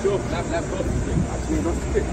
Show, left, left, go. Actually, not quick.